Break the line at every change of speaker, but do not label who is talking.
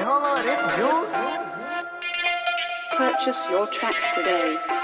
Wait, hold on, it's June?
Purchase your tracks today.